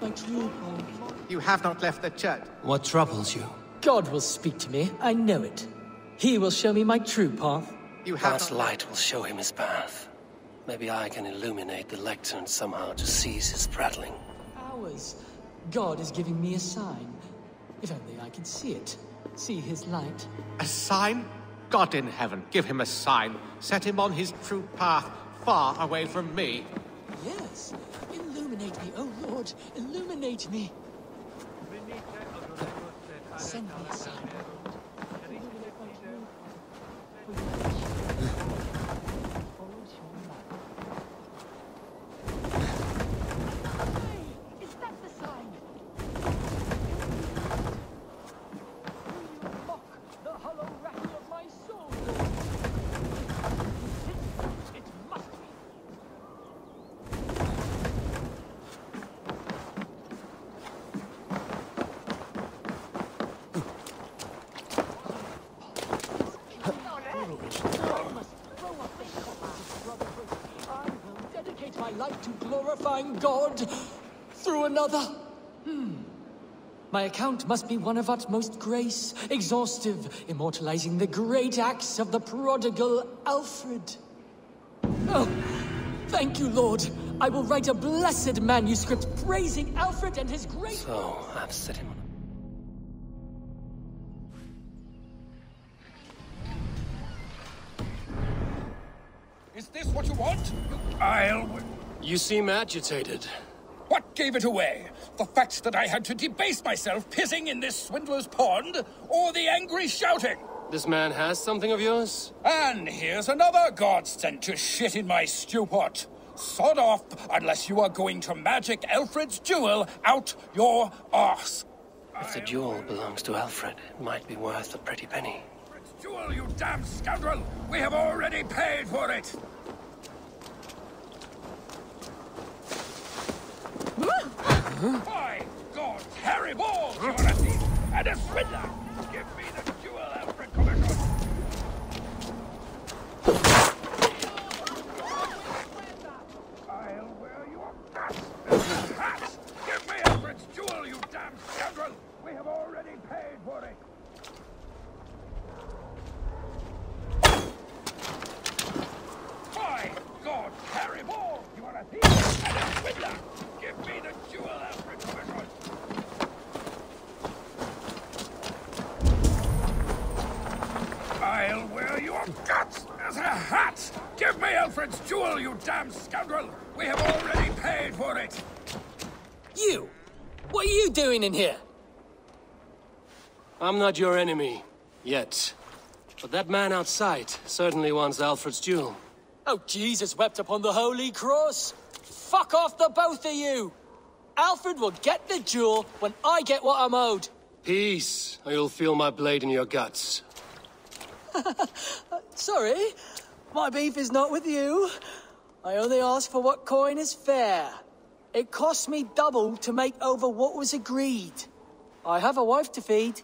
illuminate my true path. You have not left the church. What troubles you? God will speak to me, I know it. He will show me my true path. You have God's not light will show him his path. Maybe I can illuminate the lectern somehow to cease his prattling. Hours. God is giving me a sign. If only I could see it. See his light. A sign? God in heaven, give him a sign. Set him on his true path, far away from me. Yes. Illuminate me, oh Lord. Illuminate me. Send me a sign. Illuminate my true Is that the sign? mock the hollow rattle of my soul. It must be. I will dedicate my life to glorifying God through another. Hmm. My account must be one of utmost grace, exhaustive, immortalizing the great acts of the prodigal Alfred. Oh, thank you, Lord. I will write a blessed manuscript praising Alfred and his great. So, I've set him on. Is this what you want? I'll... You seem agitated. What gave it away? The fact that I had to debase myself pissing in this swindler's pond, or the angry shouting? This man has something of yours? And here's another god sent to shit in my stew pot. Sod off, unless you are going to magic Alfred's jewel out your arse. If the jewel belongs to Alfred, it might be worth a pretty penny. Alfred's jewel, you damn scoundrel! We have already paid for it! By God, Harry Balls, you're a thief and a swindler! Give me the jewel, Alfred Commission! I'll wear your guts as a hat! Give me Alfred's jewel, you damn scoundrel! We have already paid for it! By God, Harry Ball, you are a thief and a swindler! Give me the jewel, Alfred Commission! I'll wear your guts as a hat! Give me Alfred's jewel, you damn scoundrel! We have already paid for it! You! What are you doing in here? I'm not your enemy. Yet. But that man outside certainly wants Alfred's jewel. Oh, Jesus wept upon the holy cross. Fuck off the both of you. Alfred will get the jewel when I get what I'm owed. Peace, or you'll feel my blade in your guts. Sorry, my beef is not with you. I only ask for what coin is fair. It cost me double to make over what was agreed. I have a wife to feed.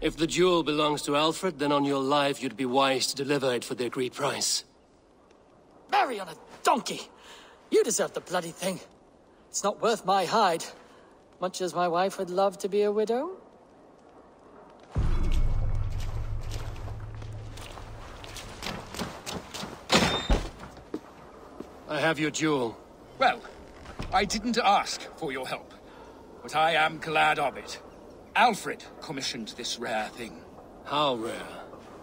If the jewel belongs to Alfred, then on your life you'd be wise to deliver it for the agreed price. Marry on a donkey. You deserve the bloody thing. It's not worth my hide. Much as my wife would love to be a widow. I have your jewel. Well, I didn't ask for your help, but I am glad of it. Alfred commissioned this rare thing. How rare.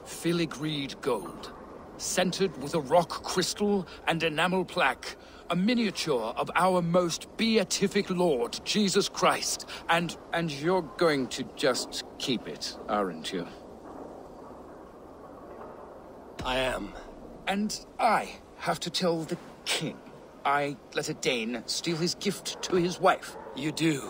Filigreed gold, centered with a rock crystal and enamel plaque, a miniature of our most beatific Lord, Jesus Christ. And and you're going to just keep it, aren't you? I am. And I have to tell the king I let a Dane steal his gift to his wife. You do.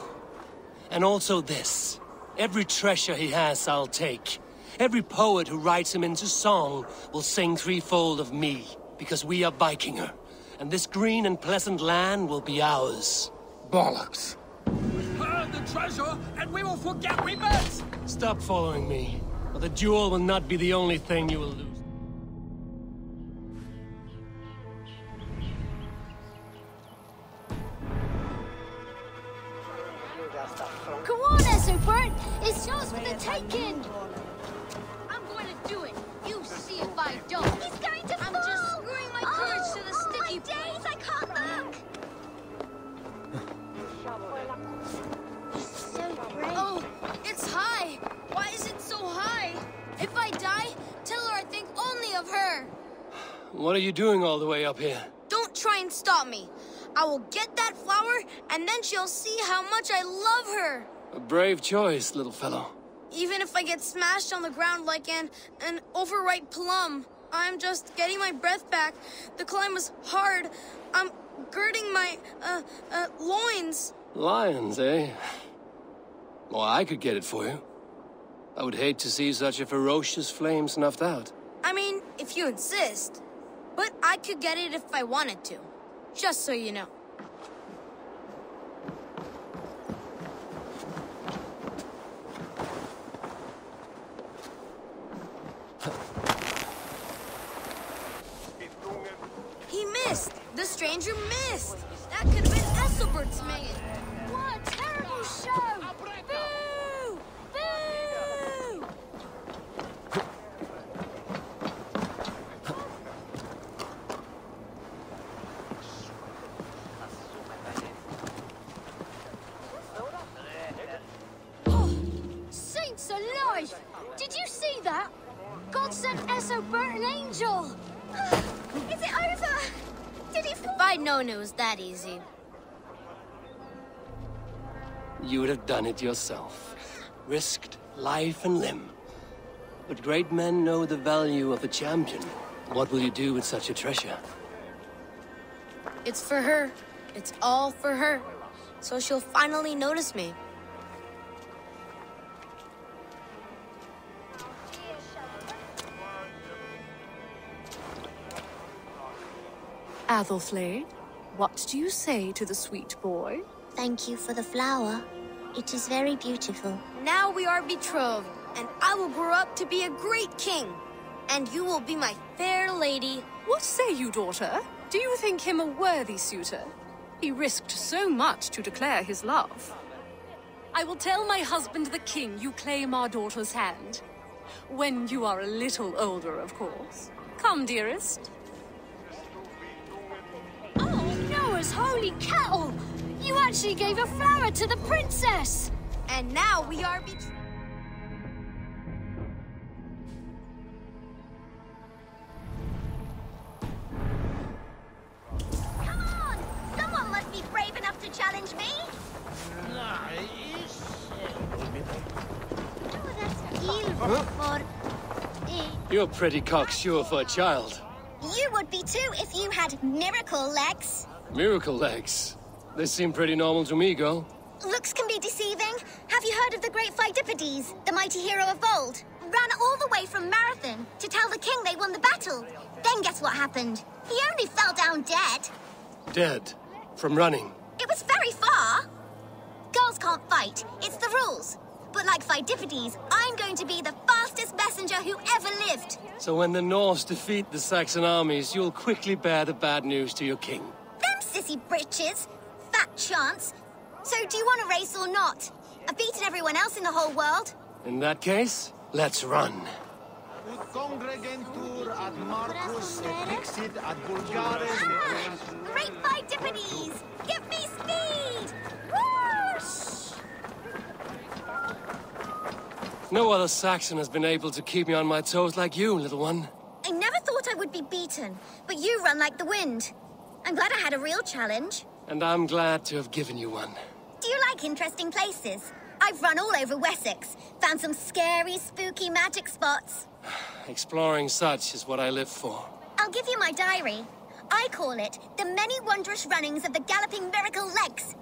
And also this. Every treasure he has, I'll take. Every poet who writes him into song will sing threefold of me, because we are Vikinger and this green and pleasant land will be ours. Bollocks. Return the treasure, and we will forget we met! Stop following me, or the duel will not be the only thing you will lose. Come on, Ethelbert! It's yours for the taking! What are you doing all the way up here? Don't try and stop me. I will get that flower, and then she'll see how much I love her. A brave choice, little fellow. Even if I get smashed on the ground like an, an overripe plum, I'm just getting my breath back. The climb was hard. I'm girding my, uh, uh, loins. Lions, eh? Well, I could get it for you. I would hate to see such a ferocious flame snuffed out. I mean, if you insist. But I could get it if I wanted to. Just so you know. he missed! The stranger missed! That could have been Ethelbert's mate. What a terrible show! Did you see that? God sent Ethelbert an angel. Is it over? Did he fall? If I'd known it was that easy. You would have done it yourself. Risked life and limb. But great men know the value of a champion. What will you do with such a treasure? It's for her. It's all for her. So she'll finally notice me. Aethelflaed, what do you say to the sweet boy? Thank you for the flower. It is very beautiful. Now we are betrothed, and I will grow up to be a great king. And you will be my fair lady. What say you, daughter? Do you think him a worthy suitor? He risked so much to declare his love. I will tell my husband the king you claim our daughter's hand. When you are a little older, of course. Come, dearest. Noah's holy cattle! You actually gave a flower to the princess! And now we are betrayed. Come on! Someone must be brave enough to challenge me! You're pretty cocksure for a child. You would be too if you had miracle legs. Miracle legs. They seem pretty normal to me, girl. Looks can be deceiving. Have you heard of the great Pheidippides, the mighty hero of old? Ran all the way from Marathon to tell the king they won the battle. Then guess what happened? He only fell down dead. Dead? From running? It was very far. Girls can't fight. It's the rules. But like Pheidippides, I'm going to be the fastest messenger who ever lived. So when the Norse defeat the Saxon armies, you'll quickly bear the bad news to your king sissy britches. Fat chance. So do you want to race or not? I've beaten everyone else in the whole world. In that case, let's run. ad Marcus et ad Bulgares. Ah, great Pheidippides! Give me speed! Whoosh! No other Saxon has been able to keep me on my toes like you, little one. I never thought I would be beaten, but you run like the wind. I'm glad I had a real challenge. And I'm glad to have given you one. Do you like interesting places? I've run all over Wessex, found some scary, spooky magic spots. Exploring such is what I live for. I'll give you my diary. I call it The Many Wondrous Runnings of the Galloping Miracle Legs.